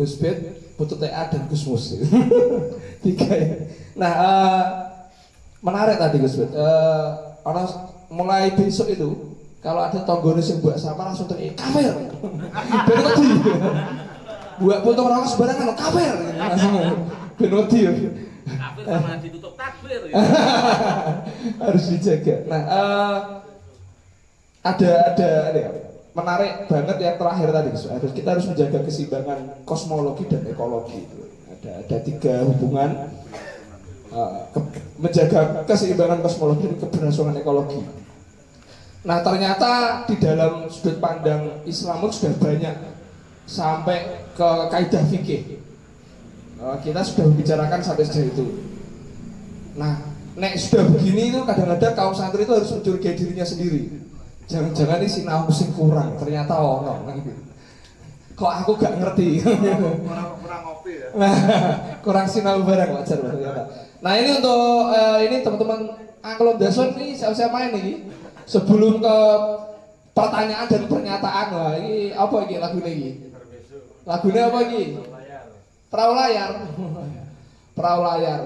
Gus Bet, Putu TA dan Gus Mus. Tiga ya. Nah, eh, menarik tadi Gus Bet. Eh, orang mulai besok itu kalau ada tonggone yang buat sama langsung teriak kafir. Dari tadi. Buat foto orang sembarangan kafir. Langsung ben wedi ya. Kafir sama ditutup takbir ya. harus dijaga. Nah, eh, ada ada ada ya, menarik banget yang terakhir tadi harus kita harus menjaga keseimbangan kosmologi dan ekologi. Ada ada tiga hubungan eh, ke- menjaga keseimbangan kosmologi dan keberlangsungan ekologi. Nah ternyata di dalam sudut pandang Islam sudah banyak sampai ke kaidah fikih. Eh, kita sudah membicarakan sampai sejauh itu. Nah, nek sudah begini itu kadang-kadang kaum santri itu harus mencurigai dirinya sendiri. Jangan-jangan ini sinau sing kurang, ternyata ono. Gitu. Kok aku gak ngerti? kurang kurang ngopi ya Nah, kurang sinau barang wajar ternyata. Nah ini untuk eh, ini teman-teman Angklon Dasun ini siapa-siapa main nih? Sebelum ke pertanyaan dan pernyataan, wah ini apa ini lagu ini? Lagunya apa ini? Perahu layar. Perahu layar.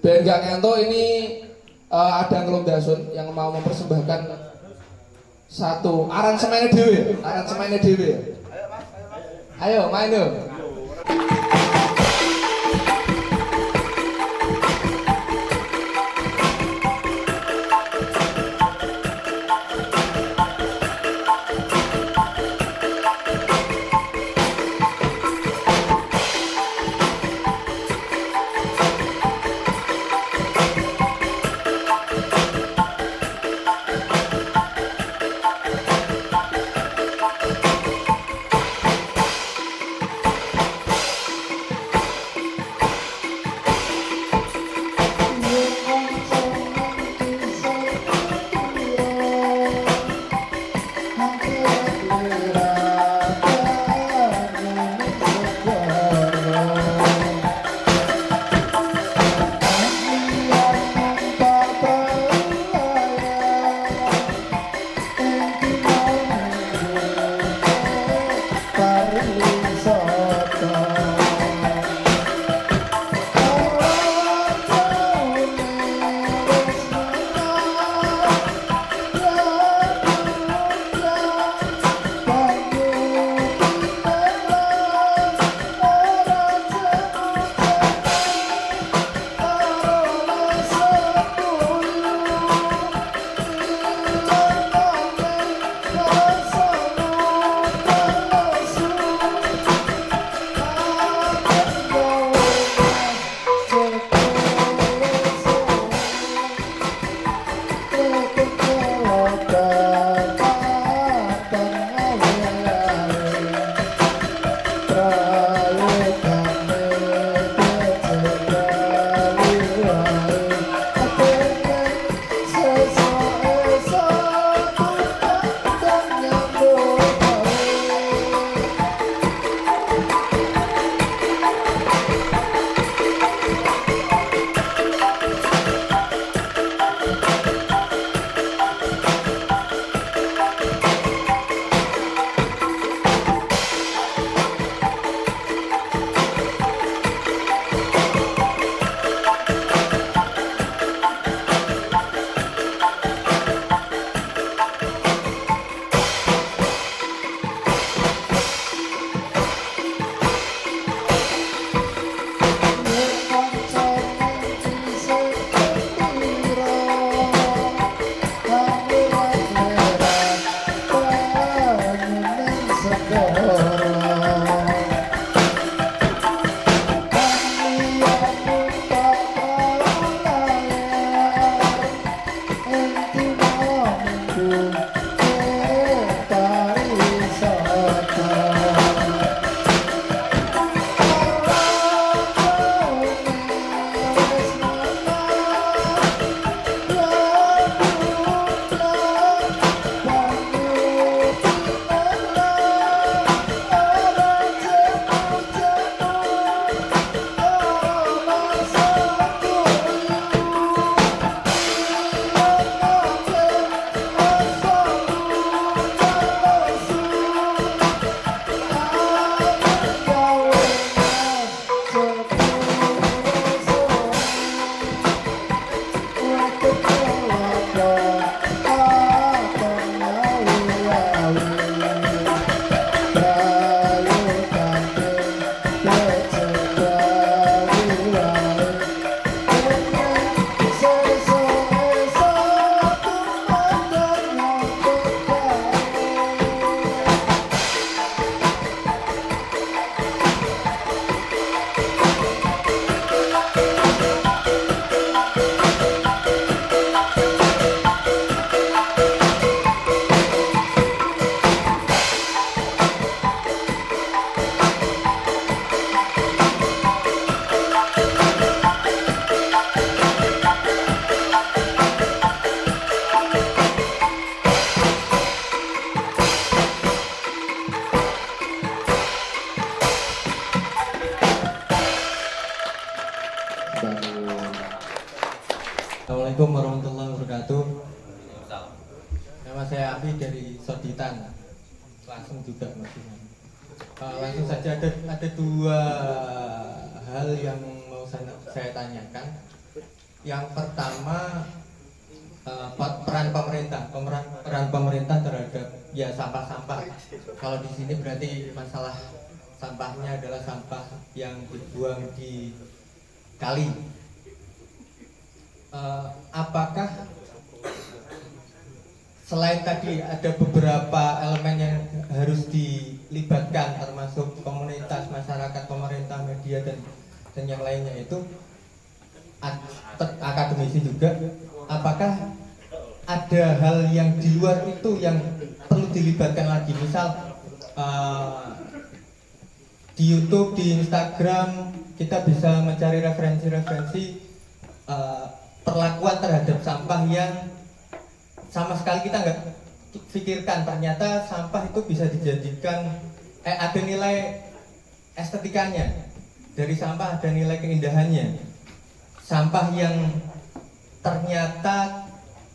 Ben gak ini eh, ada Angklon Dasun yang mau mempersembahkan satu aransemennya dewe, aransemennya mas. Ayo main yuk. Peran pemerintah terhadap ya sampah-sampah. Kalau di sini berarti masalah sampahnya adalah sampah yang dibuang di kali Eh, apakah selain tadi ada beberapa elemen yang harus dilibatkan termasuk komunitas masyarakat pemerintah media dan dan yang lainnya itu akademisi juga apakah ada hal yang di luar itu yang perlu dilibatkan lagi. Misal eh, di YouTube di Instagram kita bisa mencari referensi-referensi eh, perlakuan terhadap sampah yang sama sekali kita nggak pikirkan. Ternyata sampah itu bisa dijadikan eh ada nilai estetikanya. Dari sampah ada nilai keindahannya. Sampah yang ternyata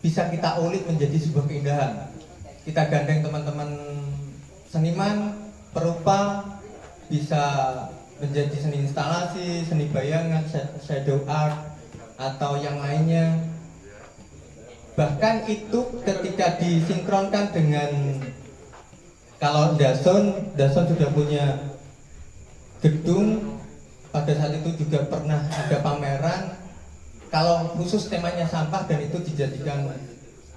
bisa kita ulik menjadi sebuah keindahan. Kita gandeng teman-teman seniman perupa bisa menjadi seni instalasi seni bayangan shadow art atau yang lainnya. Bahkan itu ketika disinkronkan dengan kalau Dason Dason sudah punya gedung pada saat itu juga pernah ada pameran kalau khusus temanya sampah dan itu dijadikan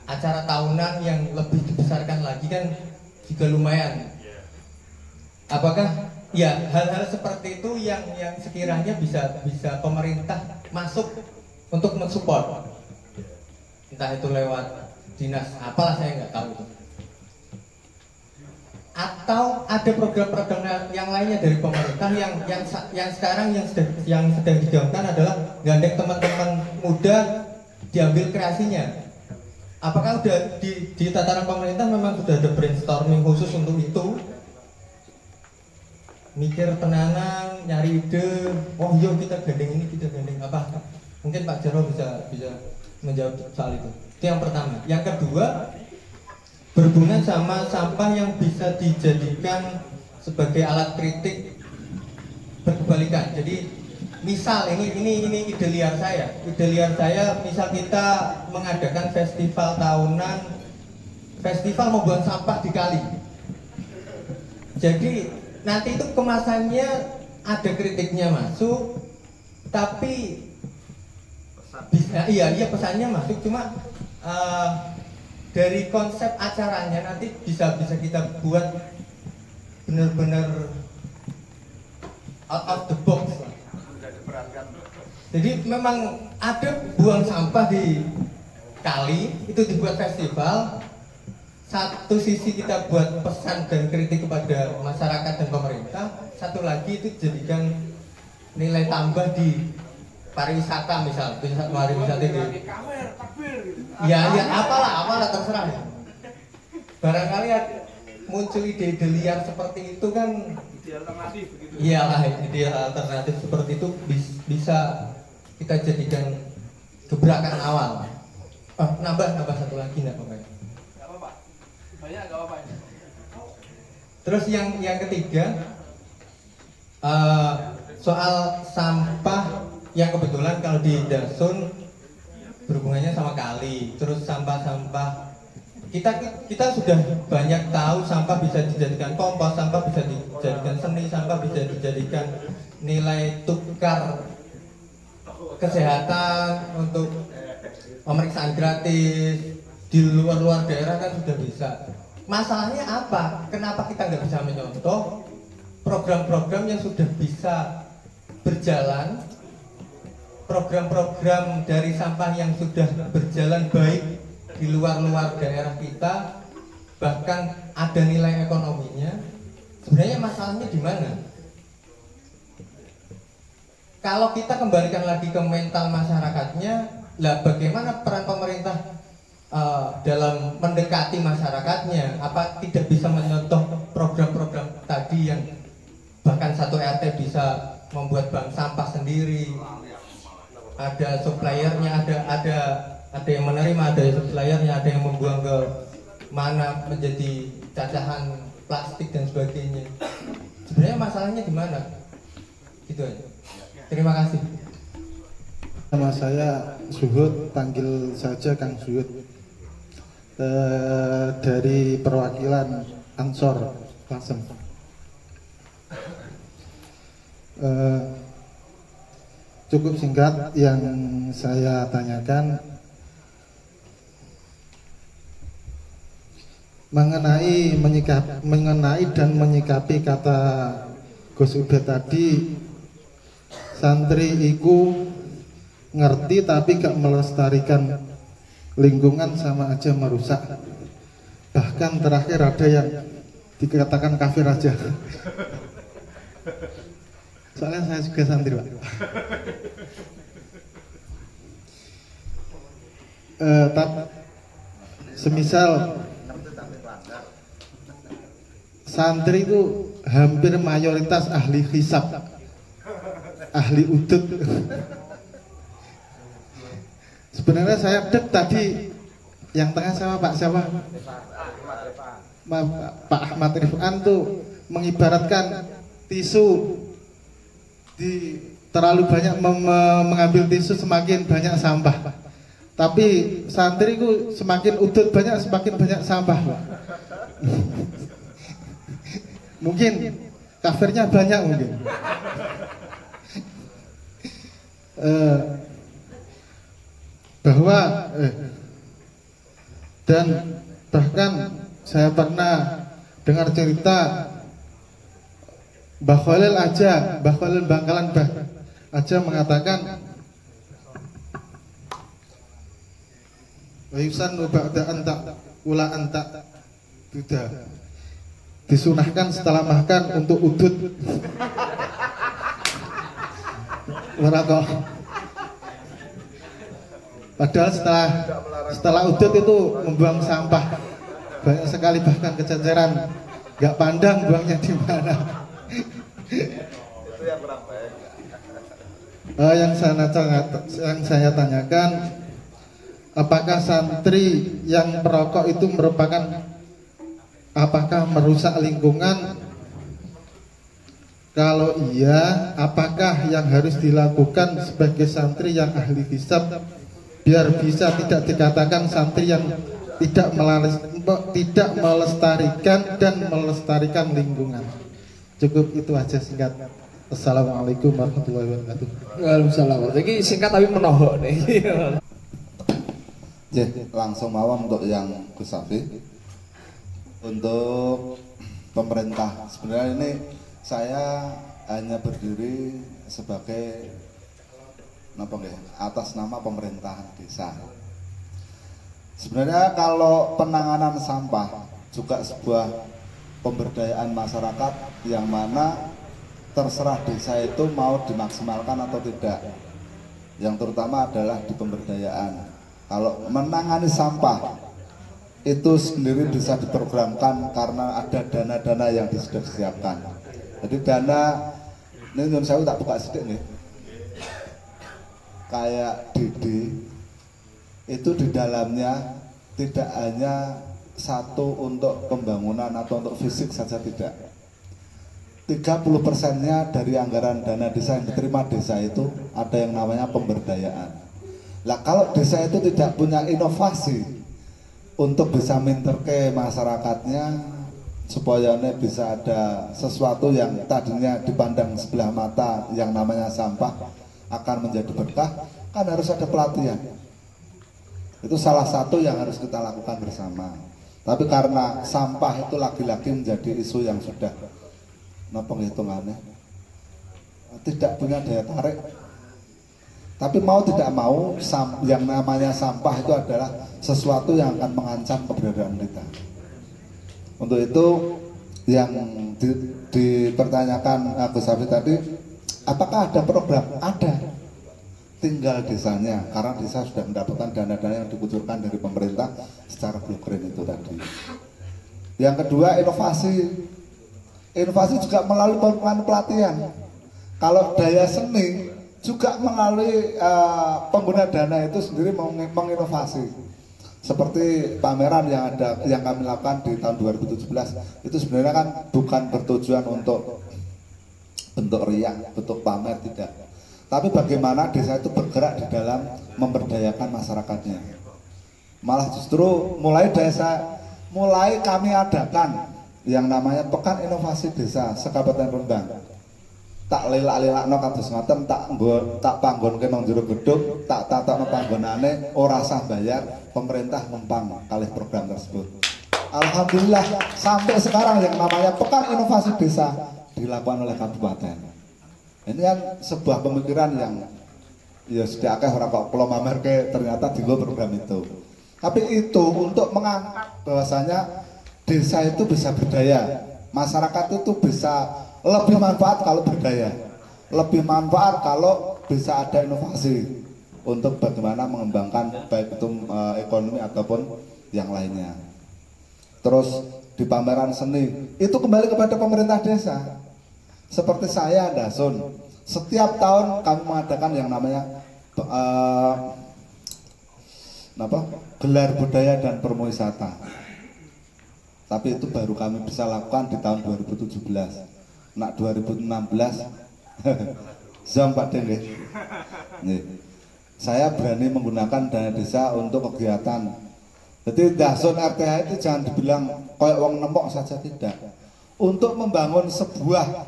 acara tahunan yang lebih dibesarkan lagi kan juga lumayan. Apakah? Ya hal-hal seperti itu yang yang sekiranya bisa bisa pemerintah masuk untuk mensupport. Entah itu lewat dinas apalah saya nggak tahu itu atau ada program-program yang lainnya dari pemerintah yang yang yang sekarang yang sedang yang sedang digaungkan adalah gandeng teman-teman muda diambil kreasinya. Apakah udah di, di tataran pemerintah memang sudah ada brainstorming khusus untuk itu? Mikir tenanan nyari ide. Oh yuk kita gandeng ini kita gandeng apa? Mungkin Pak Jarwo bisa bisa menjawab soal itu. Itu yang pertama. Yang kedua berhubungan sama sampah yang bisa dijadikan sebagai alat kritik berkebalikan. Jadi misal ini ini ini ide liar saya. Ide liar saya misal kita mengadakan festival tahunan festival membuang sampah di kali. Jadi nanti itu kemasannya ada kritiknya masuk tapi bisa iya iya pesannya masuk. Cuma eh, dari konsep acaranya nanti bisa bisa kita buat benar-benar out of the box. Jadi memang ada buang sampah di kali itu dibuat festival. Satu sisi kita buat pesan dan kritik kepada masyarakat dan pemerintah. Satu lagi itu jadikan nilai tambah di pariwisata misal, wisata pariwisata di. Ya ya apalah apalah terserah ya. barangkali muncul ide-ide liar seperti itu kan Ide alternatif begitu. iyalah ide alternatif seperti itu bis- bisa kita jadikan gebrakan awal oh, nambah nambah satu lagi nggak apa-apa ya? Gak apa-apa. Banyak gak apa-apa terus yang yang ketiga eh, soal sampah yang kebetulan kalau di Dasun berhubungannya sama kali terus sampah-sampah. Kita kita sudah banyak tahu sampah bisa dijadikan kompos sampah bisa dijadikan seni sampah bisa dijadikan nilai tukar kesehatan untuk pemeriksaan gratis. Di luar-luar daerah kan sudah bisa. Masalahnya apa? Kenapa kita nggak bisa menyontoh program-program yang sudah bisa berjalan program-program dari sampah yang sudah berjalan baik di luar-luar daerah kita bahkan ada nilai ekonominya sebenarnya masalahnya di mana? Kalau kita kembalikan lagi ke mental masyarakatnya lah bagaimana peran pemerintah eh, dalam mendekati masyarakatnya? Apa tidak bisa menyontoh program-program tadi yang bahkan satu RT bisa membuat bank sampah sendiri ada suppliernya ada ada ada yang menerima ada layarnya ada yang membuang ke mana menjadi cacahan plastik dan sebagainya sebenarnya masalahnya di mana gitu aja terima kasih Nama saya Suhud, panggil saja Kang Suhud. Eh, dari perwakilan Ansor Lasem. Eh, cukup singkat yang saya tanyakan. Mengenai menyikap, mengenai dan menyikapi kata Gus Ubed tadi santri iku ngerti tapi gak melestarikan lingkungan sama aja merusak. Bahkan terakhir ada yang dikatakan kafir aja soalnya saya juga santri pak. Eh, tap- semisal santri itu hampir mayoritas ahli hisap ahli udut sebenarnya saya dek tadi yang tengah sama Pak? Siapa? Pak Ahmad Rifan tuh mengibaratkan tisu di terlalu banyak mengambil tisu semakin banyak sampah tapi santri ku semakin udut banyak semakin banyak sampah Pak. mungkin kafirnya banyak mungkin Eh, bahwa eh, dan bahkan saya pernah dengar cerita Mbah Khalil aja, Mbah Khalil Bangkalan bah, aja mengatakan Wayusan ba'da anta ula anta Buddha disunahkan setelah makan untuk udut. Ora kok. Padahal setelah setelah udut itu membuang sampah. Banyak sekali bahkan kececeran nggak pandang buangnya di mana. Yang. Eh, yang saya yang saya tanyakan apakah santri yang merokok itu merupakan apakah merusak lingkungan kalau iya apakah yang harus dilakukan sebagai santri yang ahli hisab biar bisa tidak dikatakan santri yang tidak tidak melestarikan dan melestarikan lingkungan cukup itu aja singkat Assalamualaikum warahmatullahi wabarakatuh Waalaikumsalam. Jadi singkat tapi menohok nih. Jadi langsung mawon untuk yang Gus untuk pemerintah sebenarnya ini saya hanya berdiri sebagai apa nggih, atas nama pemerintahan desa. Sebenarnya kalau penanganan sampah juga sebuah pemberdayaan masyarakat yang mana terserah desa itu mau dimaksimalkan atau tidak. Yang terutama adalah di pemberdayaan. Kalau menangani sampah itu sendiri bisa diprogramkan karena ada dana-dana yang sudah disiapkan. Jadi dana ini saya tak buka sedikit nih. Kayak Didi itu di dalamnya tidak hanya satu untuk pembangunan atau untuk fisik saja tidak. 30 persennya dari anggaran dana desa yang diterima desa itu ada yang namanya pemberdayaan. Lah kalau desa itu tidak punya inovasi untuk bisa minterke masyarakatnya supaya bisa ada sesuatu yang tadinya dipandang sebelah mata yang namanya sampah akan menjadi berkah kan harus ada pelatihan itu salah satu yang harus kita lakukan bersama tapi karena sampah itu lagi-lagi menjadi isu yang sudah nah penghitungannya tidak punya daya tarik. Tapi mau tidak mau yang namanya sampah itu adalah sesuatu yang akan mengancam keberadaan kita. Untuk itu yang di- dipertanyakan Agus Safi tadi apakah ada program? Ada tinggal desanya karena desa sudah mendapatkan dana-dana yang dikucurkan dari pemerintah secara blue green itu tadi. Yang kedua inovasi. Inovasi juga melalui pelatihan. Kalau daya seni juga melalui eh, pengguna dana itu sendiri meng- menginovasi. Seperti pameran yang ada yang kami lakukan di tahun 2017 itu sebenarnya kan bukan bertujuan untuk bentuk riak, bentuk pamer tidak. Tapi bagaimana desa itu bergerak di dalam memberdayakan masyarakatnya. Malah justru mulai desa, mulai kami adakan yang namanya Pekan Inovasi Desa Sekabupaten Rembang. Tak lelak-lelakno kados ngoten, tak nggo tak panggonke nang jero gedung, tak tatokno panggonane ora sah bayar, pemerintah mempang kalih program tersebut. Alhamdulillah sampai sekarang yang namanya Pekan Inovasi Desa dilakukan oleh kabupaten. Ini kan sebuah pemikiran yang ya sudah akeh orang kok kalau mamerke ternyata di luar program itu. Tapi itu untuk mengangkat bahwasanya desa itu bisa berdaya, masyarakat itu bisa lebih manfaat kalau berdaya, lebih manfaat kalau bisa ada inovasi untuk bagaimana mengembangkan baik itu eh, ekonomi ataupun yang lainnya. Terus di pameran seni itu kembali kepada pemerintah desa. Seperti saya Dasun, setiap tahun kami mengadakan yang namanya eh, apa? gelar budaya dan perwisata. Tapi itu baru kami bisa lakukan di tahun 2017. Nak 2016 Zong Pak nggih. Nggih. Saya berani menggunakan dana desa untuk kegiatan. Jadi Dasun RTH itu jangan dibilang kayak wong nempok saja tidak. Untuk membangun sebuah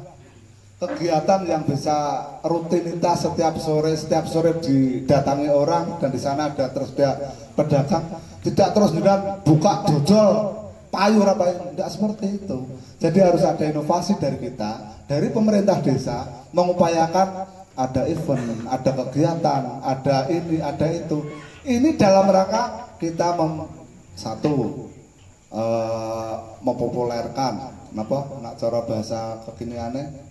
kegiatan yang bisa rutinitas setiap sore setiap sore didatangi orang dan di sana ada tersedia pedagang. Tidak terus dengan buka dodol payur apa tidak seperti itu. Jadi harus ada inovasi dari kita dari pemerintah desa mengupayakan ada event ada kegiatan ada ini ada itu. Ini dalam rangka kita mem, satu eh, mempopulerkan apa nak cara bahasa kekiniannya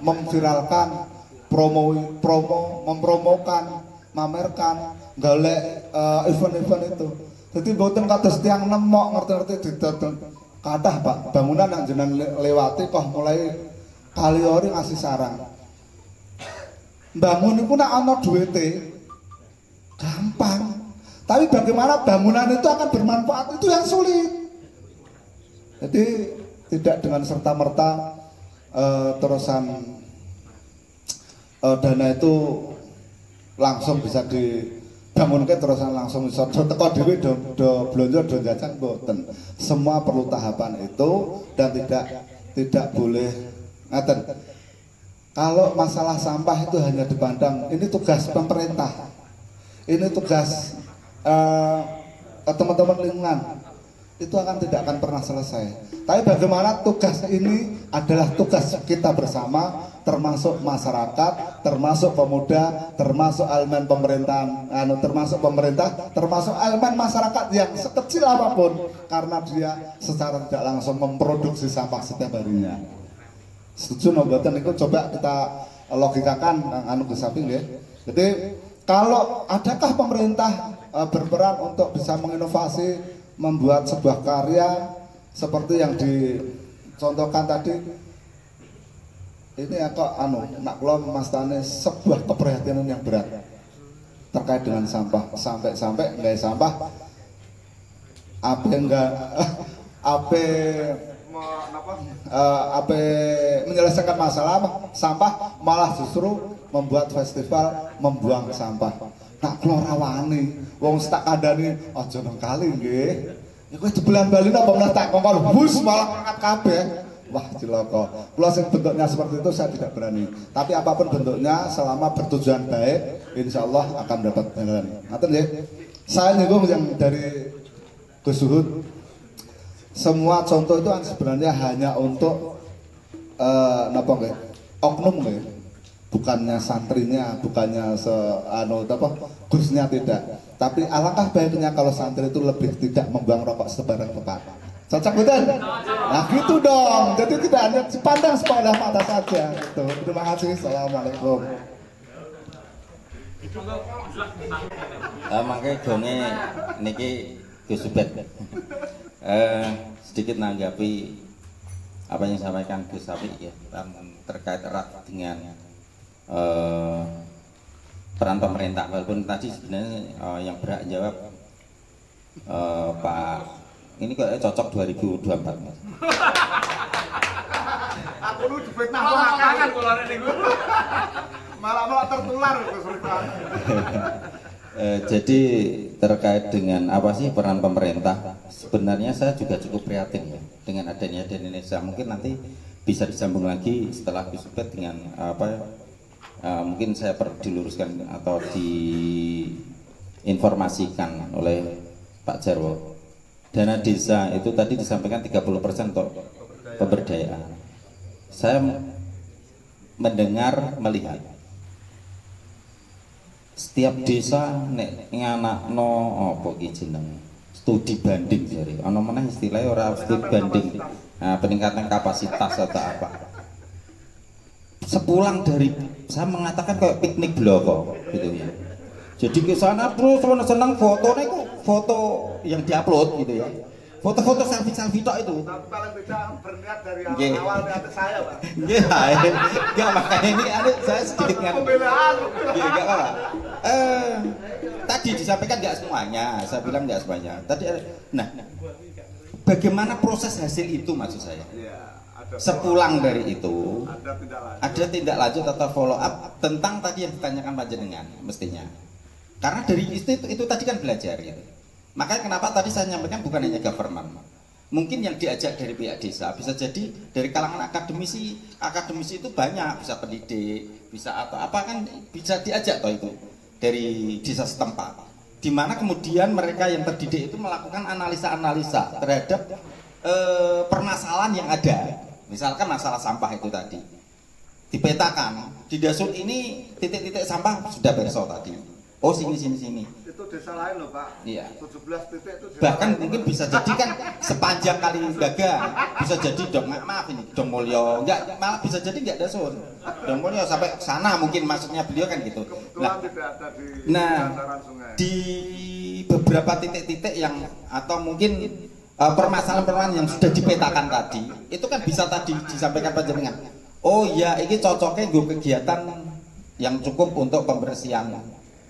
memviralkan promo promo mempromokan mamerkan golek eh, event-event itu. Jadi boten kados tiang nemok ngerti-ngerti didodol. Kathah Pak bangunan yang jeneng le- lewati kok mulai kaliori ngasih sarang. Bangun itu nak ana duwite. Gampang. Tapi bagaimana bangunan itu akan bermanfaat? Itu yang sulit. Jadi tidak dengan serta merta terusan eh, dana itu langsung bisa dibangunkan terusan langsung bisa teko dhewe do, do belanja do jajan mboten. Semua perlu tahapan itu dan tidak tidak boleh ngaten. Kalau masalah sampah itu hanya dipandang ini tugas pemerintah. Ini tugas eh, teman-teman lingkungan itu akan tidak akan pernah selesai. Tapi bagaimana tugas ini adalah tugas kita bersama, termasuk masyarakat, termasuk pemuda, termasuk elemen pemerintahan, anu, termasuk pemerintah, termasuk elemen masyarakat yang sekecil apa pun, karena dia secara tidak langsung memproduksi sampah setiap harinya. Setuju no mboten itu coba kita logikakan anu Gus Saping ya. Jadi kalau adakah pemerintah eh, berperan untuk bisa menginovasi membuat sebuah karya seperti yang dicontohkan tadi. Ini kok anu nak kula mastane sebuah keprihatinan yang berat terkait dengan sampah. Sampai-sampai nggak sampah apa enggak apa eh, apa menyelesaikan masalah sampah malah justru membuat festival membuang sampah nak kula rawani wong tak kandhani aja nang kali nggih. Ya kowe jebelan bali apa meneh tak kongkon? Bus malah angkat kabeh. Wah cilaka. Kula sing bentuknya seperti itu saya tidak berani. Tapi apa pun bentuknya selama bertujuan baik insya Allah akan dapat jalan. Ngaten nggih? Saya nyinggung yang dari Gus semua contoh itu kan sebenarnya hanya untuk eh napa nggih? Oknum nggih bukannya santrinya bukannya se anu apa gusnya tidak. Tapi alangkah baiknya kalau santri itu lebih tidak membuang rokok sebarang tempat. Cocok betul? Nah gitu dong. Jadi tidak hanya dipandang sebelah mata saja gitu. terima kasih. Assalamualaikum. Eh, mangke gone niki Gus. Eh, sedikit nanggapi apa yang disampaikan Gus Sapi ya terkait erat dengan eh, peran pemerintah walaupun tadi sebenarnya eh, yang berhak jawab eh, Pak ini kok cocok 2024 Mas. Aku lu difitnah belakangan kalau ada nih Malah malah tertular. Eh, jadi terkait dengan apa sih peran pemerintah sebenarnya saya juga cukup prihatin ya dengan adanya di Indonesia mungkin nanti bisa disambung lagi setelah Bisupet dengan apa eh, mungkin saya perlu diluruskan atau diinformasikan oleh Pak Jarwo. Dana desa itu tadi disampaikan 30% untuk pemberdayaan. Saya mendengar melihat setiap desa nek nganakno apa iki jeneng? Studi banding jare. Ana meneh istilahnya ora studi banding. Nah, peningkatan kapasitas atau apa? Sepulang dari saya mengatakan kayak piknik bloko gitu ya jadi ke sana terus seneng fotonya itu foto yang diupload gitu ya foto-foto selfie-selfie tok itu Tapi paling tidak berniat dari awal niat saya, Pak. Iya, ya makanya ini ada saya sedikit Pembelaan. Iya, enggak apa. Eh, tadi disampaikan nggak semuanya, saya bilang nggak semuanya. Tadi, nah, bagaimana proses hasil itu maksud saya? Iya, Sepulang dari itu, ada tidak lanjut. ada tindak lanjut atau follow up tentang tadi yang ditanyakan Pak Jenengan mestinya. Karena dari itu, itu, itu tadi kan belajar gitu. Makanya kenapa tadi saya nyampaikan bukan hanya government. Mungkin yang diajak dari pihak desa bisa jadi dari kalangan akademisi, akademisi itu banyak, bisa pendidik, bisa atau apa kan bisa diajak toh itu dari desa setempat. Di mana kemudian mereka yang terdidik itu melakukan analisa-analisa terhadap eh, permasalahan yang ada. Misalkan masalah sampah itu tadi. Dipetakan di dasar ini titik-titik sampah sudah berso tadi. Oh sini sini sini. Itu desa lain loh, Pak. Iya. 17 titik itu desa bahkan lain. mungkin bisa jadi kan sepanjang kali gagang bisa jadi dong ma- maaf ini dong mulyo. Enggak malah bisa jadi enggak dasun dong mulyo sampai sana mungkin maksudnya beliau kan gitu. Nah tidak ada di Nah, di beberapa titik-titik yang atau mungkin uh, permasalahan-permasalahan yang sudah dipetakan tadi, itu kan bisa tadi disampaikan panjenengan. Oh iya, ini cocoknya gue kegiatan yang cukup untuk pembersihan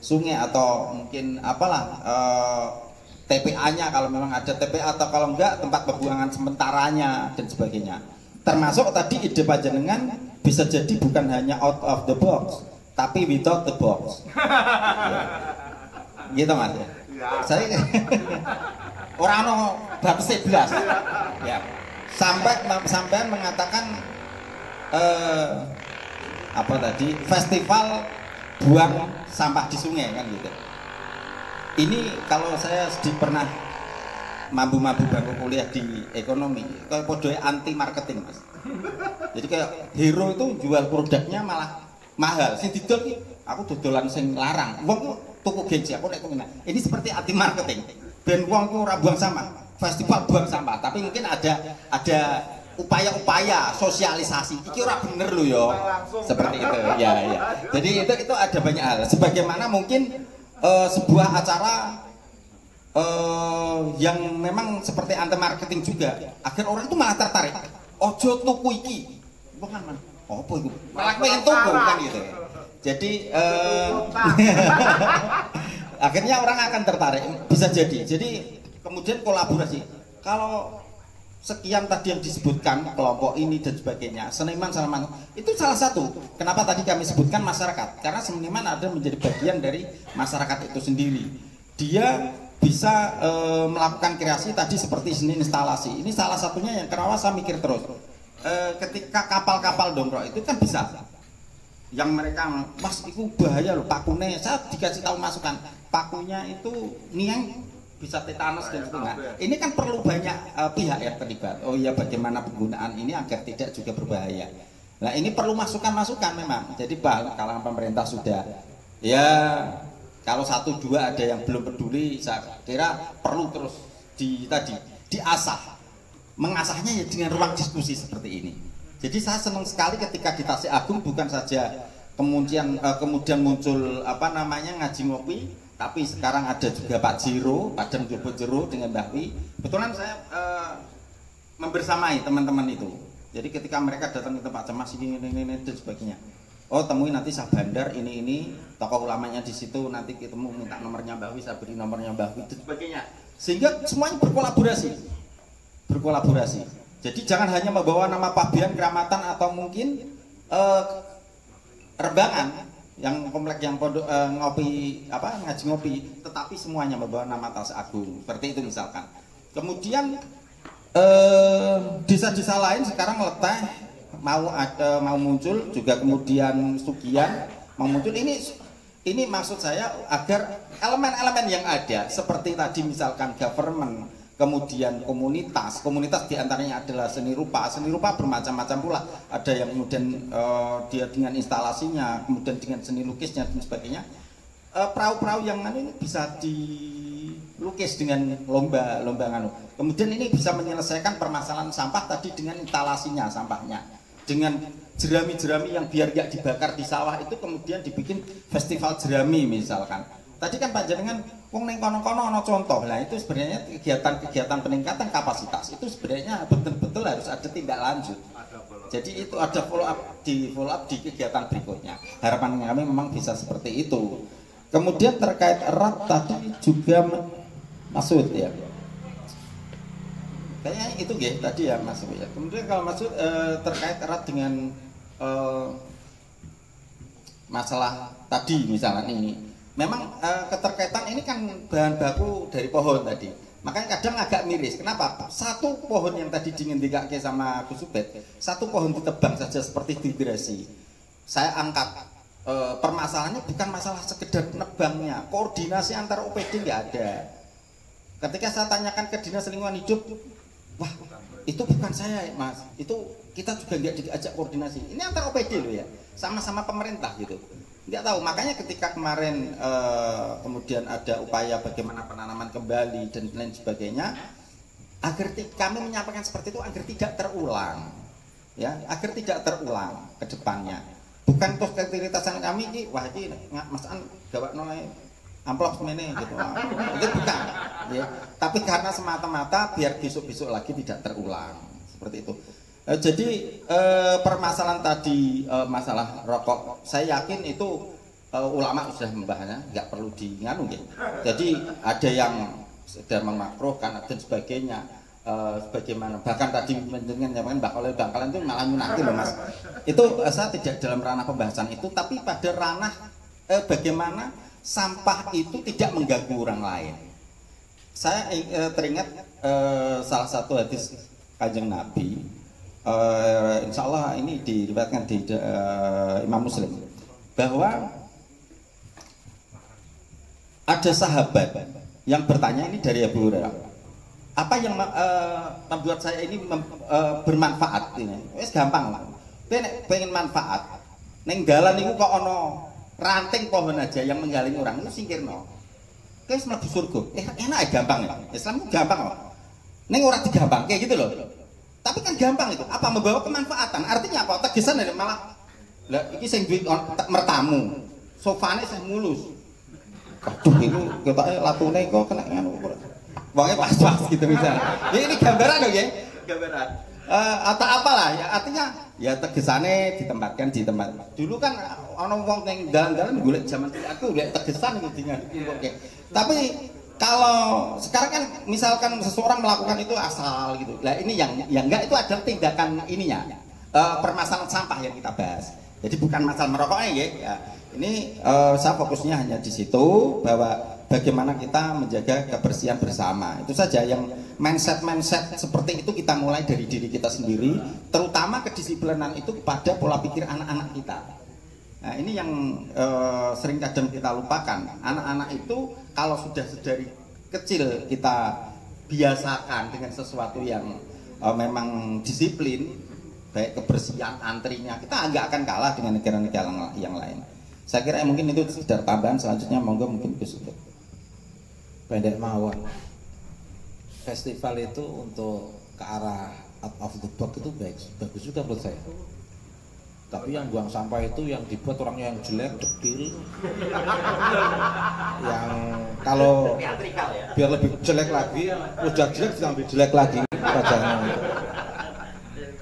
sungai atau mungkin apalah uh, TPA-nya kalau memang ada TPA atau kalau enggak tempat pembuangan sementaranya dan sebagainya. Termasuk tadi ide panjenengan bisa jadi bukan hanya out of the box, tapi without the box gitu mas ya saya orang no batasnya belas ya. Sampai sampai mengatakan eh, apa tadi? Festival buang sampah di sungai kan gitu. Ini kalau saya sedih pernah mampu-mampu bangku kuliah di ekonomi kayak podoy anti marketing mas. Jadi kayak hero itu jual produknya malah mahal. Sing didol aku dodolan sing larang. Wong tuku genji aku nek ini seperti anti marketing ben wong ku ora buang sampah. Festival buang sampah tapi mungkin ada ada upaya-upaya sosialisasi. Iki ora bener lho yo. Seperti itu ya ya. Jadi itu itu ada banyak hal. Sebagaimana mungkin eh, sebuah acara eh, yang memang seperti anti marketing juga agar orang itu malah tertarik. Ojo tuku iki. Bukan man apa itu? Malah pengen tuku kan gitu. Jadi eh, akhirnya orang akan tertarik bisa jadi. Jadi kemudian kolaborasi. Kalau sekian tadi yang disebutkan kelompok ini dan sebagainya seniman seniman itu salah satu. Kenapa tadi kami sebutkan masyarakat? Karena seniman ada menjadi bagian dari masyarakat itu sendiri. Dia bisa eh, melakukan kreasi tadi seperti seni instalasi. Ini salah satunya yang kenapa saya mikir terus. Eh, ketika kapal-kapal dongkrak itu kan bisa. Yang mereka mas itu bahaya loh pakune saya dikasih tahu masukan pakunya itu niang bisa tetanus dan sebagainya. Nah, ini kan perlu banyak eh, pihak yang terlibat. Oh iya bagaimana penggunaan ini agar tidak juga berbahaya. Nah ini perlu masukan-masukan memang. Jadi bah kalangan pemerintah sudah ya kalau satu dua ada yang belum peduli saya kira perlu terus di tadi diasah mengasahnya ya dengan ruang diskusi seperti ini. Jadi saya senang sekali ketika di Tasik Agung bukan saja kemudian eh, kemudian muncul apa namanya ngaji ngopi, tapi sekarang ada juga Pak Jiro, Padang Jobo Jero dengan Mbak Wi. Kebetulan saya eh, membersamai teman-teman itu. Jadi ketika mereka datang ke tempat cemas ini, ini, ini, dan sebagainya, oh temui nanti Sah Bandar ini ini tokoh ulamanya di situ nanti ketemu minta nomornya Mbak Wi saya beri nomornya Mbak Wi dan sebagainya. Sehingga semuanya berkolaborasi. Berkolaborasi. Jadi jangan hanya membawa nama Pabian Keramatan atau mungkin eh, Rembangan yang komplek yang pondok eh, ngopi apa ngaji ngopi tetapi semuanya membawa nama Tas Agung. Seperti itu misalkan. Kemudian eh, desa-desa lain sekarang leteh mau ada mau muncul juga kemudian Sugian mau muncul. Ini ini maksud saya agar elemen-elemen yang ada seperti tadi misalkan government kemudian komunitas komunitas di antaranya adalah seni rupa. Seni rupa bermacam-macam pula. Ada yang kemudian eh, dia dengan instalasinya kemudian dengan seni lukisnya dan sebagainya. Eh, perahu-perahu yang anu ini bisa dilukis dengan lomba lomba anu kemudian ini bisa menyelesaikan permasalahan sampah tadi dengan instalasinya sampahnya. Dengan jerami-jerami yang biar gak dibakar di sawah itu kemudian dibikin festival jerami misalkan tadi kan panjenengan wong neng kono-kono ono contoh. Lah itu sebenarnya kegiatan-kegiatan peningkatan kapasitas itu sebenarnya betul-betul harus ada tindak lanjut. Jadi itu ada follow up di follow up di kegiatan berikutnya. Harapan kami memang bisa seperti itu. Kemudian terkait erat tadi juga Masud ya. Kayaknya itu ya tadi ya Mas Uy, ya. Kemudian kalau Masud eh, terkait erat dengan eh, masalah tadi misalnya ini memang eh, keterkaitan ini kan bahan baku dari pohon tadi. Makanya kadang agak miris. Kenapa? Satu pohon yang tadi dingin dikake sama Gus Ubed satu pohon ditebang saja seperti dehidrasi saya angkat. Eh, permasalahannya bukan masalah sekedar nebangnya. Koordinasi antar OPD nggak ada. Ketika saya tanyakan ke dinas lingkungan hidup wah itu bukan saya mas. Itu kita juga nggak diajak koordinasi. Ini antar OPD loh ya. Sama-sama pemerintah gitu nggak tahu makanya ketika kemarin eh, kemudian ada upaya bagaimana penanaman kembali dan lain sebagainya agar kami menyampaikan seperti itu agar tidak terulang ya agar tidak terulang ke depannya. Bukan terus ketiritasan kami ini wah ini mas an gawak nolai amplop semene gitu. Itu bukan ya. Tapi karena semata-mata biar besok-besok lagi tidak terulang seperti itu Eh, jadi eh, permasalahan tadi eh, masalah rokok saya yakin itu eh, ulama sudah membahasnya nggak perlu diinganu ya. Jadi ada yang sedang memakruhkan dan sebagainya eh, sebagaimana. Bahkan tadi mendengar nyampaikan bakal oleh bangkalan itu malah nyunati loh mas. Itu eh, saya tidak dalam ranah pembahasan itu tapi pada ranah eh, bagaimana sampah itu tidak mengganggu orang lain. Saya eh, teringat eh, salah satu hadis kanjeng Nabi eh, Insya Allah ini diriwayatkan di eh, Imam Muslim bahwa ada sahabat yang bertanya ini dari Abu Hurairah apa yang eh, membuat saya ini mem- eh, bermanfaat ini? Wes gampang lah. Nek pengen manfaat. Neng dalan niku kok ono ranting pohon aja yang menggaling orang itu singkirno. Wis mlebu surga. Eh, enak ya gampang ya. Islam itu gampang kok neng ora digampang kayak gitu loh tapi kan gampang itu apa membawa kemanfaatan artinya apa tegesan dari malah lah iki sing duit mertamu sofane sing mulus aduh itu ketoknya latune kok kena nganu Wongnya pas-pas gitu misalnya. Ya, ini gambaran dong ya, gambaran. Eh, atau apalah ya artinya ya tegesane ditempatkan di tempat. Dulu kan ono wong ning dalan-dalan golek zaman aku golek tegesan gitu dengan oke. Tapi kalau sekarang kan misalkan seseorang melakukan itu asal gitu. Lah ini yang yang enggak itu adalah tindakan ininya. Eh, permasalahan sampah yang kita bahas. Jadi bukan masalah merokoknya ya. ya. Ini eh, saya fokusnya hanya di situ bahwa bagaimana kita menjaga kebersihan bersama. Itu saja yang mindset-mindset seperti itu kita mulai dari diri kita sendiri, terutama kedisiplinan itu kepada pola pikir anak-anak kita. Nah, ini yang eh, sering kadang kita lupakan. Anak-anak itu kalau sudah sedari kecil kita biasakan dengan sesuatu yang eh, memang disiplin, baik kebersihan antrinya, kita nggak akan kalah dengan negara-negara yang lain. Saya kira mungkin itu sekedar tambahan selanjutnya monggo mungkin Ubed. pendek mawon festival itu untuk ke arah out of the box itu baik bagus juga menurut saya tapi yang buang sampah itu yang dibuat orangnya yang jelek dekil yang kalau biar lebih jelek lagi udah jelek diambil jelek lagi wajahnya.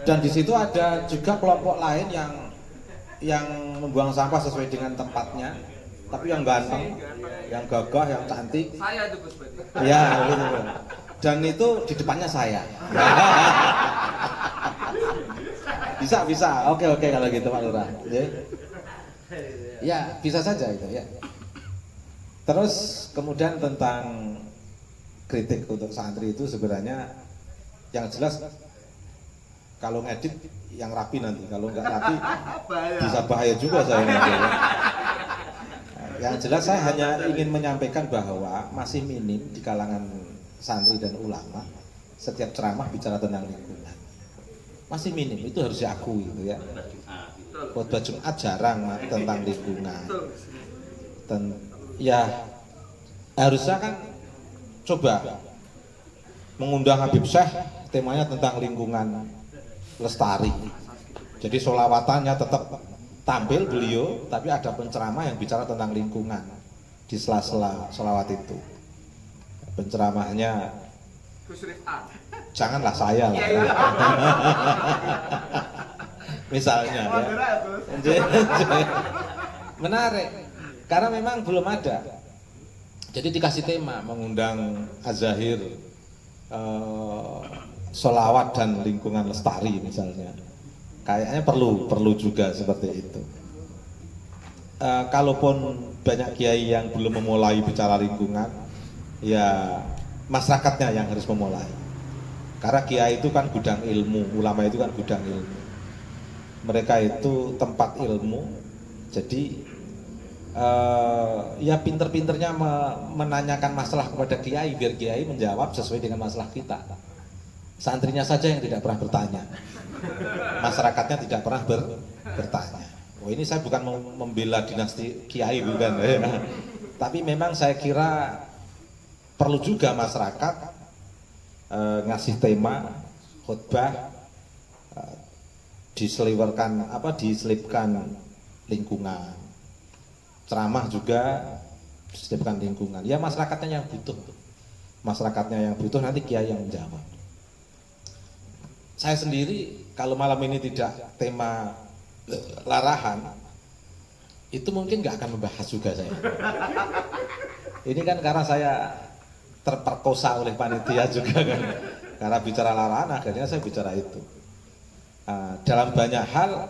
Dan di situ ada juga kelompok lain yang yang membuang sampah sesuai dengan tempatnya, tapi yang ganteng, yang gagah, yang cantik, Saya itu ya gitu. Dan itu di depannya saya. bisa bisa, oke oke kalau gitu Pak Lurah. Ya. Ya bisa saja itu ya. Terus kemudian tentang kritik untuk santri itu sebenarnya yang jelas kalau ngedit yang rapi nanti kalau nggak rapi bisa bahaya juga saya nanti ya. Yang jelas saya hanya ingin menyampaikan bahwa masih minim di kalangan santri dan ulama setiap ceramah bicara tentang lingkungan. Masih minim, itu harus diakui gitu ya. Khotbah Jumat jarang tentang lingkungan. Dan ya harusnya kan coba mengundang Habib Syekh temanya tentang lingkungan lestari. Jadi solawatannya tetap tampil beliau, tapi ada penceramah yang bicara tentang lingkungan di sela-sela solawat itu. Penceramahnya Gus Rifan. janganlah saya lah. Iya, iya. Misalnya ya. Menarik. Karena memang belum ada. Jadi dikasih tema mengundang Azahir eh, solawat dan lingkungan lestari misalnya. Kayaknya perlu perlu juga seperti itu. Eh, kalaupun banyak kiai yang belum memulai bicara lingkungan, ya masyarakatnya yang harus memulai. Karena kiai itu kan gudang ilmu, ulama itu kan gudang ilmu. Mereka itu tempat ilmu, jadi eh, ya pinter-pinternya me- menanyakan masalah kepada kiai biar kiai menjawab sesuai dengan masalah kita. Santrinya saja yang tidak pernah bertanya, masyarakatnya tidak pernah ber- bertanya. Oh ini saya bukan membela dinasti kiai bukan, ya. tapi memang saya kira perlu juga masyarakat eh, ngasih tema khutbah eh, apa diselipkan lingkungan. Ceramah juga diselipkan lingkungan. Ya masyarakatnya yang butuh. Masyarakatnya yang butuh nanti kiai yang menjawab. Saya sendiri kalau malam ini tidak tema eh, larahan itu mungkin nggak akan membahas juga saya. Ini kan karena saya terperkosa oleh panitia juga kan. Karena bicara larangan akhirnya saya bicara itu. Ah, dalam banyak hal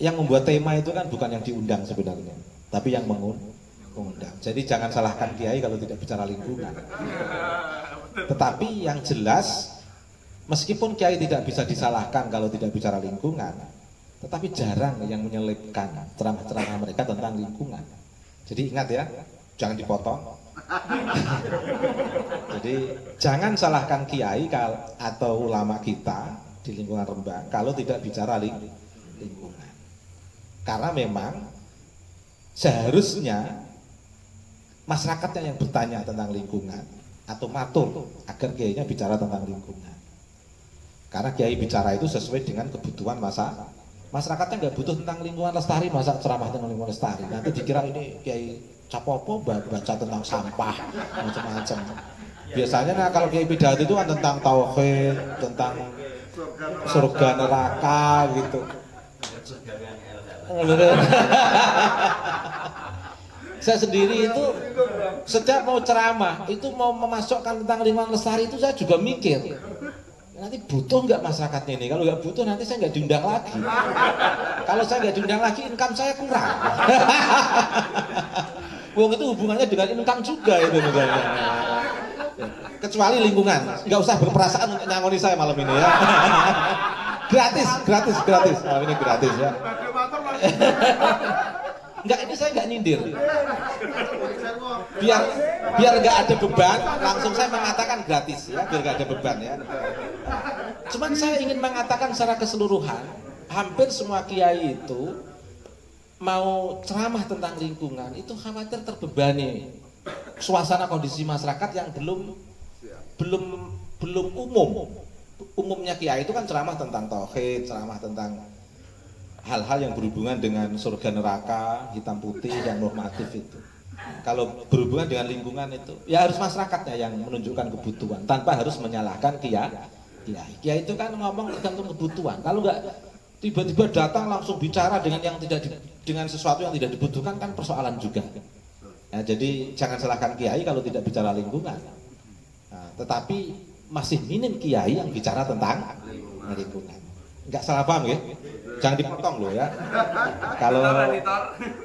yang membuat tema itu kan bukan yang diundang sebenarnya tapi yang mengun- mengundang. Jadi jangan salahkan kiai kalau tidak bicara lingkungan. Tetapi yang jelas meskipun kiai tidak bisa disalahkan kalau tidak bicara lingkungan tetapi jarang yang menyelipkan ceramah-ceramah mereka tentang lingkungan. Jadi ingat ya jangan dipotong jadi jangan salahkan kiai atau ulama kita di lingkungan Rembang kalau tidak bicara ling- lingkungan. Karena memang seharusnya masyarakatnya yang bertanya tentang lingkungan atau matur agar kiainya bicara tentang lingkungan. Karena kiai bicara itu sesuai dengan kebutuhan masa masyarakatnya nggak butuh tentang lingkungan lestari masa ceramah tentang lingkungan lestari nanti dikira ini kiai capopo ba- baca tentang sampah macam-macam. Biasanya nah kalau kiai pidato itu kan tentang tauhid tentang surga neraka gitu. Saya sendiri itu setiap mau ceramah itu mau memasukkan tentang lingkungan lestari itu saya juga mikir nanti butuh nggak masyarakatnya ini? Kalau nggak butuh nanti saya nggak diundang lagi. Kalau saya nggak diundang lagi income saya kurang Wong itu hubungannya dengan income juga itu misalnya kecuali lingkungan. Nggak usah berperasaan untuk nyangoni saya malam ini ya. Gratis gratis gratis. Malam ini gratis ya. Enggak, ini saya nggak nyindir. Biar biar nggak ada beban, langsung saya mengatakan gratis ya, biar nggak ada beban ya. Cuman saya ingin mengatakan secara keseluruhan, hampir semua kiai itu mau ceramah tentang lingkungan itu khawatir terbebani suasana kondisi masyarakat yang belum belum belum umum. Umumnya kiai itu kan ceramah tentang tauhid, ceramah tentang hal-hal yang berhubungan dengan surga neraka, hitam putih dan normatif itu. Kalau berhubungan dengan lingkungan itu, ya harus masyarakatnya yang menunjukkan kebutuhan tanpa harus menyalahkan kiai. Kiai, kiai itu kan ngomong tergantung kebutuhan. Kalau nggak tiba-tiba datang langsung bicara dengan yang tidak di- dengan sesuatu yang tidak dibutuhkan kan persoalan juga. Ya, jadi jangan salahkan kiai kalau tidak bicara lingkungan. Nah, tetapi masih minim kiai yang bicara tentang lingkungan. Enggak salah paham ya? Jangan dipotong loh ya. Kalau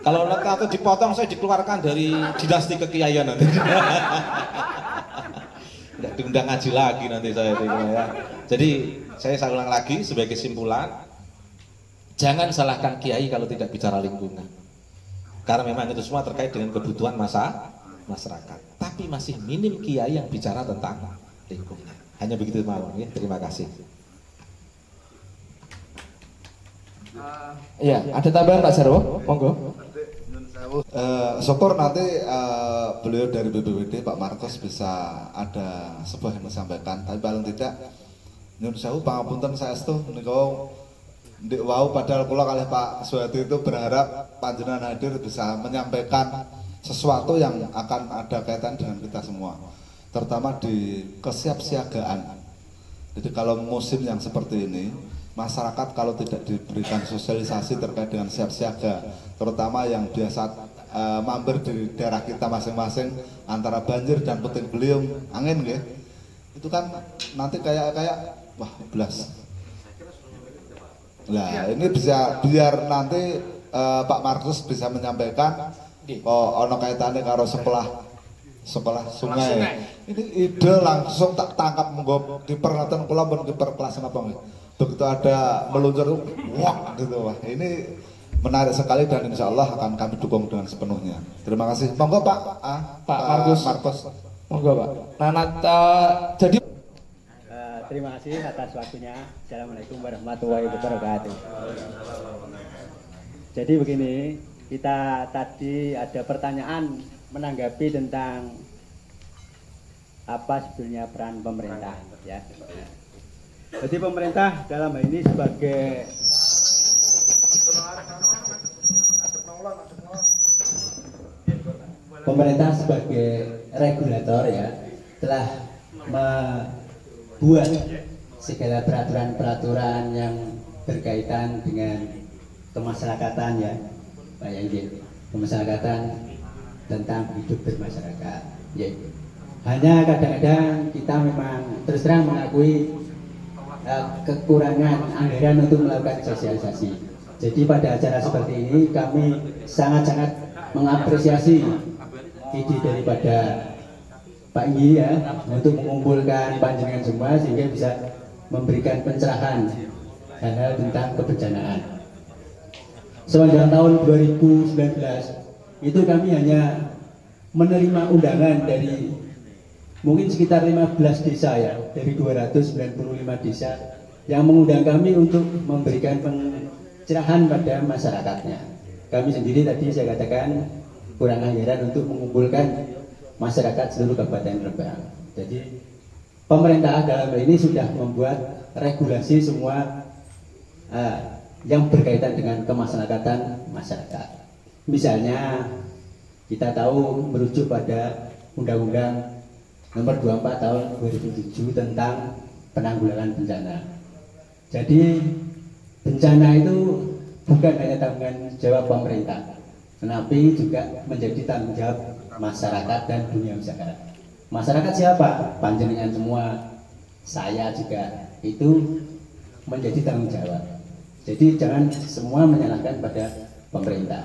kalau nanti atau dipotong saya dikeluarkan dari dinasti kekiaian nanti. Tidak diundang ngaji lagi nanti saya ya. Jadi saya saya ulang lagi sebagai kesimpulan, jangan salahkan kiai kalau tidak bicara lingkungan. Karena memang itu semua terkait dengan kebutuhan masa masyarakat. Tapi masih minim kiai yang bicara tentang lingkungan. Hanya begitu Mawang ya. Terima kasih. Iya, ada tambahan Pak Jarwo? Monggo. Eh, syukur nanti eh, beliau dari BPWD Pak Marcos bisa ada sebuah yang disampaikan tapi paling tidak nyun sewu pangapunten saestu menika Ndik wau padahal kula kalih Pak Suwadi itu berharap panjenengan hadir bisa menyampaikan sesuatu yang akan ada kaitan dengan kita semua terutama di kesiapsiagaan jadi kalau musim yang seperti ini, masyarakat kalau tidak diberikan sosialisasi terkait dengan siap siaga, terutama yang biasa eh, mampir di daerah kita masing-masing antara banjir dan puting beliung, angin ya, itu kan nanti kayak kayak wah belas. Nah ini bisa biar nanti eh, Pak Markus bisa menyampaikan oh ono kaitannya karo sekolah sekolah sungai. Ini ide langsung tak tangkap monggo di peralatan kula pun kiper kelas apa nggih. Begitu ada meluncur wah gitu wah. Ini menarik sekali dan insya Allah akan kami dukung dengan sepenuhnya. Terima kasih. Monggo Pak. Ah, Pak Markus. Markus. Monggo Pak. Nah, nah, eh, jadi terima kasih atas waktunya. Assalamualaikum warahmatullahi wabarakatuh. Jadi begini, kita tadi ada pertanyaan menanggapi tentang apa sebetulnya peran pemerintah ya. Jadi pemerintah dalam hal ini sebagai pemerintah sebagai regulator ya telah membuat segala peraturan-peraturan yang berkaitan dengan kemasyarakatan ya. Pak Yanggit kemasyarakatan tentang hidup bermasyarakat ya. Hanya kadang-kadang kita memang terus terang mengakui eh, kekurangan anggaran untuk melakukan sosialisasi. Jadi pada acara seperti ini kami sangat-sangat mengapresiasi ide daripada Pak Inggi ya untuk mengumpulkan panjenengan semua sehingga bisa memberikan pencerahan hal-hal tentang kebencanaan. Sepanjang tahun 2019 itu kami hanya menerima undangan dari mungkin sekitar 15 desa ya dari 295 desa yang mengundang kami untuk memberikan pencerahan pada masyarakatnya. Kami sendiri tadi saya katakan kurang anggaran untuk mengumpulkan masyarakat seluruh Kabupaten Rembang. Jadi pemerintah dalam hal ini sudah membuat regulasi semua eh, yang berkaitan dengan kemasyarakatan masyarakat. Misalnya kita tahu merujuk pada Undang-Undang Nomor 24 Tahun 2007 tentang penanggulangan bencana. Jadi bencana itu bukan hanya tanggungan jawab pemerintah, tetapi juga menjadi tanggung jawab masyarakat dan dunia usaha. Masyarakat siapa? Panjenengan semua, saya juga itu menjadi tanggung jawab. Jadi jangan semua menyalahkan pada pemerintah.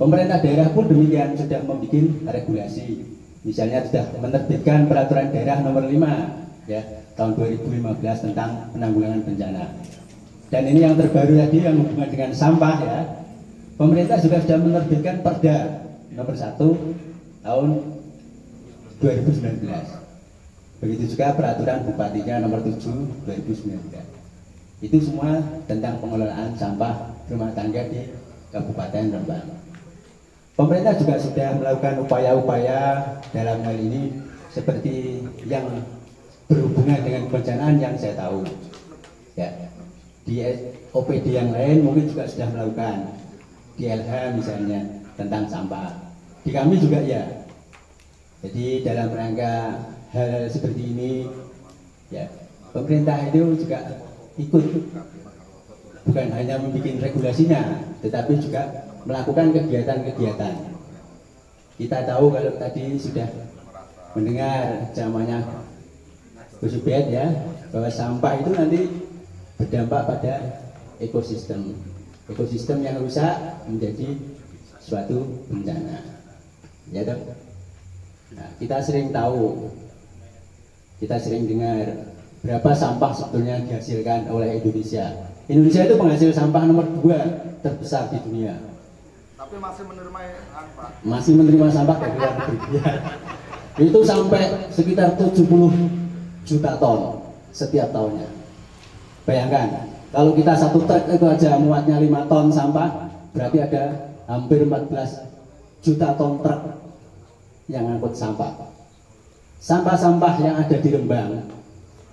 Pemerintah daerah pun demikian sudah membuat regulasi. Misalnya sudah menerbitkan peraturan daerah nomor 5 ya tahun 2015 tentang penanggulangan bencana. Dan ini yang terbaru tadi yang hubungan dengan sampah ya. Pemerintah juga sudah menerbitkan Perda nomor 1 tahun 2019. Begitu juga peraturan bupatinya nomor 7 2019. Itu semua tentang pengelolaan sampah rumah tangga di Kabupaten Rembang. Pemerintah juga sudah melakukan upaya-upaya dalam hal ini seperti yang berhubungan dengan kebencanaan yang saya tahu. Ya, di OPD yang lain mungkin juga sudah melakukan di LH misalnya tentang sampah. Di kami juga ya. Jadi dalam rangka hal seperti ini, ya pemerintah itu juga ikut bukan hanya membuat regulasinya, tetapi juga melakukan kegiatan-kegiatan. Kita tahu kalau tadi sudah mendengar zamannya Gus ya, bahwa sampah itu nanti berdampak pada ekosistem. Ekosistem yang rusak menjadi suatu bencana. Ya dok. Nah, kita sering tahu, kita sering dengar berapa sampah sebetulnya dihasilkan oleh Indonesia. Indonesia itu penghasil sampah nomor dua terbesar di dunia. Tapi masih menerima Pak. Masih menerima sampah dari luar negeri. Ya. Itu sampai sekitar 70 juta ton setiap tahunnya. Bayangkan, kalau kita satu truk itu aja muatnya 5 ton sampah, berarti ada hampir 14 juta ton truk yang angkut sampah. Sampah-sampah yang ada di Rembang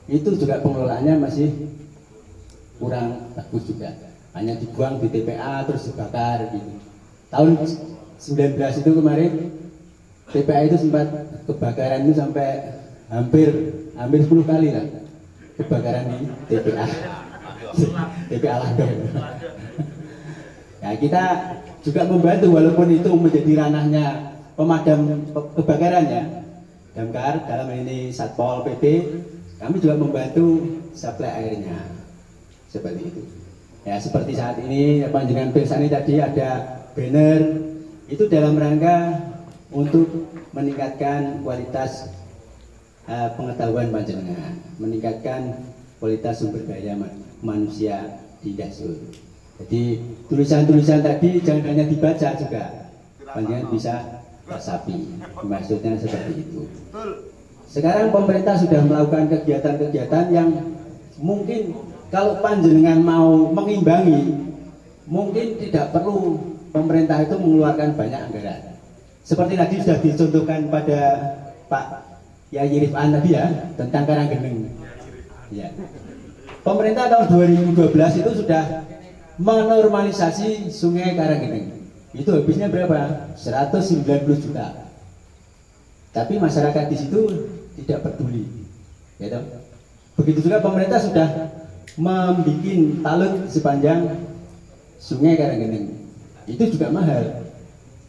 itu juga pengelolaannya masih kurang bagus juga. Hanya dibuang di TPA terus dibakar gitu. Tahun 19 itu kemarin TPA itu sempat kebakaran itu sampai hampir hampir 10 kali lah kebakaran di TPA. TPA Landong. Ya kita juga membantu walaupun itu menjadi ranahnya pemadam kebakaran ya. Damkar dalam ini Satpol PP kami juga membantu suplai airnya seperti itu. Ya seperti saat ini panjangan ini tadi ada banner itu dalam rangka untuk meningkatkan kualitas uh, pengetahuan panjenengan, meningkatkan kualitas sumber daya manusia di Dasur. Jadi tulisan-tulisan tadi jangan hanya dibaca juga, panjenengan bisa sapi. Maksudnya seperti itu. Sekarang pemerintah sudah melakukan kegiatan-kegiatan yang mungkin kalau panjenengan mau mengimbangi, mungkin tidak perlu pemerintah itu mengeluarkan banyak anggaran. Seperti tadi sudah dicontohkan pada Pak Yayi Rifan tadi ya tentang Karanggeneng. Ya. Pemerintah tahun 2012 itu sudah menormalisasi Sungai Karanggeneng. Itu habisnya berapa? 190 juta. Tapi masyarakat di situ tidak peduli. Ya toh? Begitu juga pemerintah sudah membuat talut sepanjang Sungai Karanggeneng. Itu juga mahal.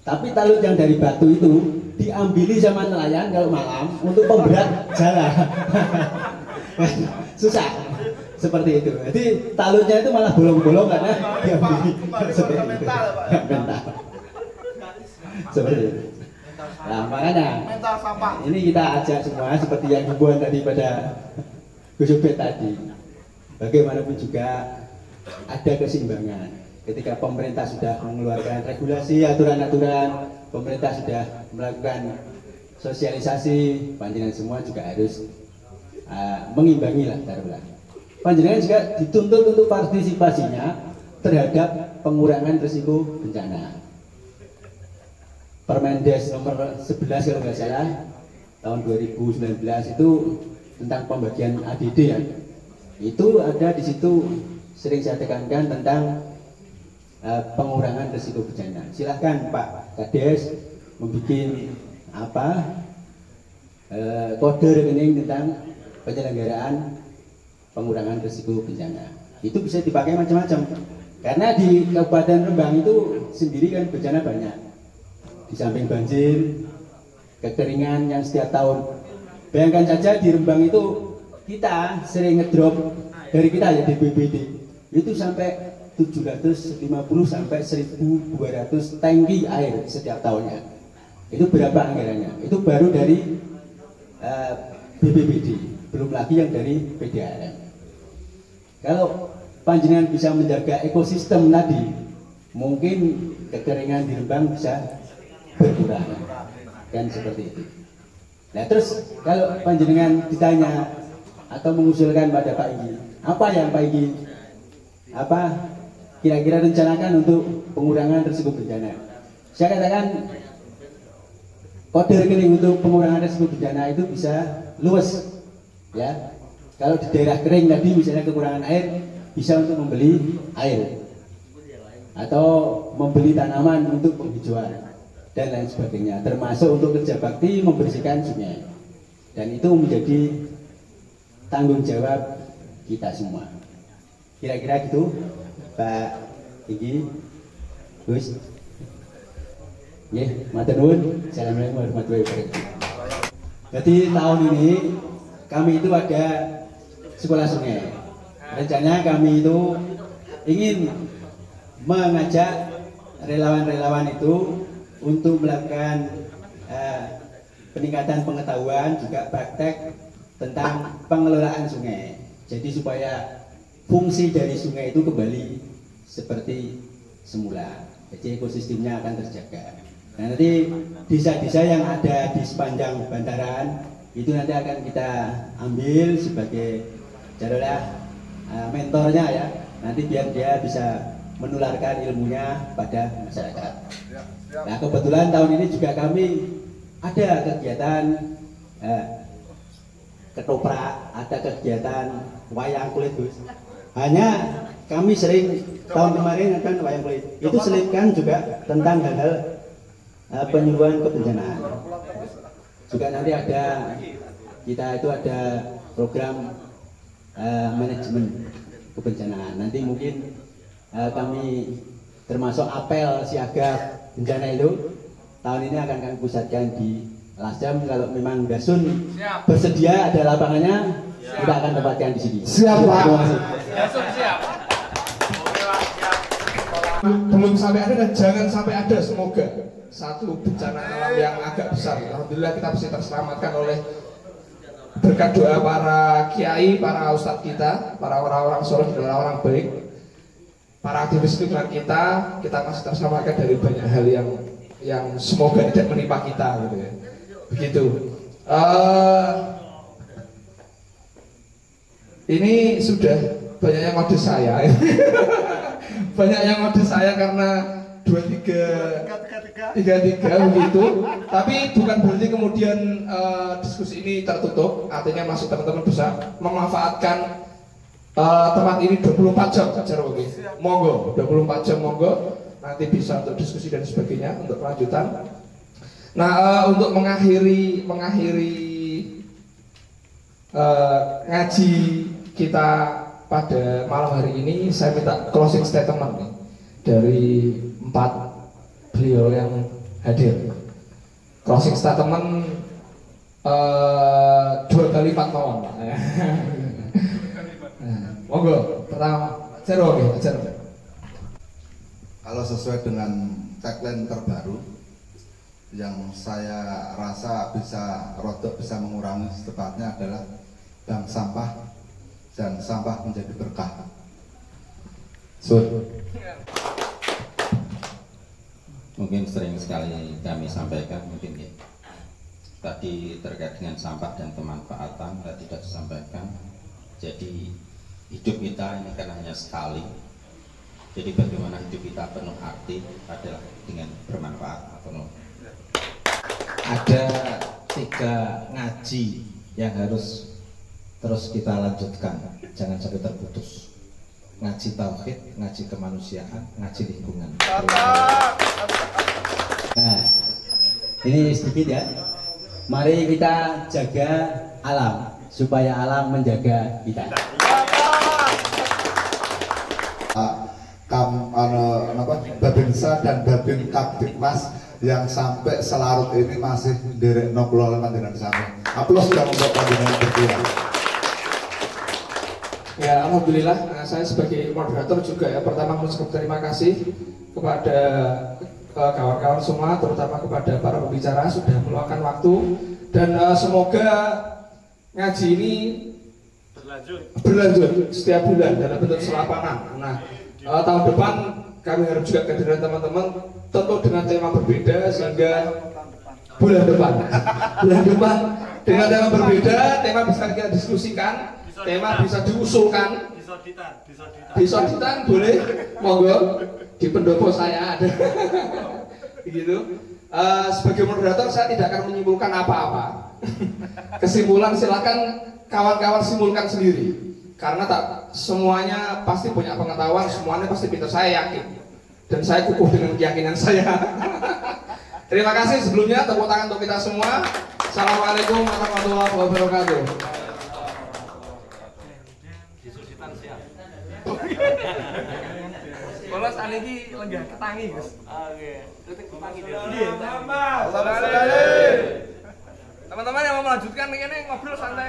Tapi talut yang dari batu itu diambili sama nelayan kalau malam untuk pemberat jalan. Susah. Seperti itu. Jadi talutnya itu malah bolong-bolong karena diambili seperti itu. Mental. Seperti itu. Nah, makanya ini kita ajak semua seperti yang hubungan tadi pada Gus tadi. Bagaimanapun juga ada keseimbangan. Ketika pemerintah sudah mengeluarkan regulasi, aturan-aturan, pemerintah sudah melakukan sosialisasi, panjenengan semua juga harus uh, mengimbangi lah taruhlah. Panjenengan juga dituntut untuk partisipasinya terhadap pengurangan risiko bencana. Permendes nomor 11 kalau nggak salah tahun 2019 itu tentang pembagian ADD ya. Itu ada di situ sering saya tekankan tentang uh, pengurangan risiko bencana. Silahkan Pak Kades membuat apa uh, kode rekening tentang penyelenggaraan pengurangan risiko bencana. Itu bisa dipakai macam-macam. Karena di Kabupaten Rembang itu sendiri kan bencana banyak di samping banjir, kekeringan yang setiap tahun. Bayangkan saja di Rembang itu kita sering ngedrop dari kita ya di BBD itu sampai 750 sampai 1200 tangki air setiap tahunnya. Itu berapa anggarannya? Itu baru dari uh, eh, BBBD, belum lagi yang dari PDAM. Kalau panjenengan bisa menjaga ekosistem tadi, mungkin kekeringan di Rembang bisa berkurang. Kan seperti itu. Nah terus kalau panjenengan ditanya atau mengusulkan pada Pak Igi apa yang Pak Igi apa kira-kira rencanakan untuk pengurangan risiko bencana? Saya katakan kode rekening untuk pengurangan risiko bencana itu bisa luas ya kalau di daerah kering tadi misalnya kekurangan air bisa untuk membeli air atau membeli tanaman untuk penghijauan dan lain sebagainya termasuk untuk kerja bakti membersihkan sungai dan itu menjadi tanggung jawab kita semua kira-kira gitu Pak Iki, Gus. Ya, matur nuwun. Assalamualaikum warahmatullahi wabarakatuh. Jadi tahun ini kami itu ada sekolah sungai. Rencananya kami itu ingin mengajak relawan-relawan itu untuk melakukan eh, peningkatan pengetahuan juga praktek tentang pengelolaan sungai. Jadi supaya fungsi dari sungai itu kembali seperti semula. Jadi ekosistemnya akan terjaga. Nah, nanti desa-desa yang ada di sepanjang bantaran itu nanti akan kita ambil sebagai jadilah uh, mentornya ya. Nanti biar dia bisa menularkan ilmunya pada masyarakat. Nah kebetulan tahun ini juga kami ada kegiatan uh, ketoprak, ada kegiatan wayang kulit Gus. Hanya kami sering tahun kemarin kan wayang kulit itu selipkan juga tentang hal-hal uh, penyuluhan kebencanaan. Juga nanti ada kita itu ada program uh, manajemen kebencanaan. Nanti mungkin uh, kami termasuk apel siaga bencana itu tahun ini akan kami pusatkan di Lasjam kalau memang Dasun bersedia ada lapangannya kita akan dapatkan di sini. Siap, Pak. Kasih. siap. belum sampai ada dan jangan sampai ada semoga satu bencana alam yang agak besar Alhamdulillah kita bisa terselamatkan oleh berkat doa para kiai, para ustadz kita, para orang-orang soleh dan orang-orang baik para aktivis lingkungan kita kita masih terselamatkan dari banyak hal yang yang semoga tidak menimpa kita gitu ya. Begitu. Eh, ini sudah banyak yang ngode saya. Banyak yang ngode saya karena dua tiga tiga. Tiga begitu. Tapi bukan berarti kemudian eh, diskusi ini tertutup. Artinya masuk teman-teman bisa memanfaatkan eh, tempat ini 24 jam cara oke? Monggo 24 jam monggo. Nanti bisa untuk diskusi dan sebagainya untuk kelanjutan. Nah eh, untuk mengakhiri mengakhiri eh, ngaji kita pada malam hari ini saya minta closing statement nih dari empat beliau yang hadir. Closing statement eh, dua kali empat mawon Nah, monggo pertama Cero oke Cero Kalau sesuai dengan tagline terbaru yang saya rasa bisa rodok bisa mengurangi tepatnya adalah bank sampah dan sampah menjadi berkah. Sur mungkin sering sekali kami sampaikan mungkin ya. Tadi terkait dengan sampah dan kemanfaatan saya tidak disampaikan. Jadi hidup kita ini kan hanya sekali. Jadi bagaimana hidup kita penuh arti adalah dengan bermanfaat atau ada tiga ngaji yang harus terus kita lanjutkan. Jangan sampai terputus ngaji tauhid ngaji kemanusiaan ngaji lingkungan Nah, ini sedikit ya. Mari kita jaga alam supaya alam menjaga kita. Kam, ano, apa, Babinsa dan Babin Kapdikmas yang sampai selarut ini masih derek no kelola dengan sami. Aplaus yang untuk berdua. Ya, alhamdulillah nah, saya sebagai moderator juga ya pertama mengucapkan terima kasih kepada eh, kawan-kawan semua, terutama kepada para pembicara sudah meluangkan waktu dan eh, semoga ngaji ini Berlanjut. berlanjut setiap bulan dalam bentuk selapangan. Nah, eh, tahun depan kami harap juga kehadiran teman-teman tentu dengan tema berbeda sehingga bulan depan, bulan depan dengan tema berbeda, tema bisa kita diskusikan, tema bisa diusulkan, disoditan. disoditan boleh, monggo di pendopo saya ada, begitu. Eh, sebagai moderator saya tidak akan menyimpulkan apa-apa. Kesimpulan silakan kawan-kawan simpulkan sendiri. Karena tak semuanya pasti punya pengetahuan, semuanya pasti pintar saya yakin. Dan saya kukuh dengan keyakinan saya. Terima kasih sebelumnya tepuk tangan untuk kita semua. Assalamualaikum warahmatullahi wabarakatuh. Disoditan siap. ini lenggah ketangi, Gus. Oke. Ketangi dia. Allahumma Teman-teman yang mau melanjutkan ini ngobrol santai.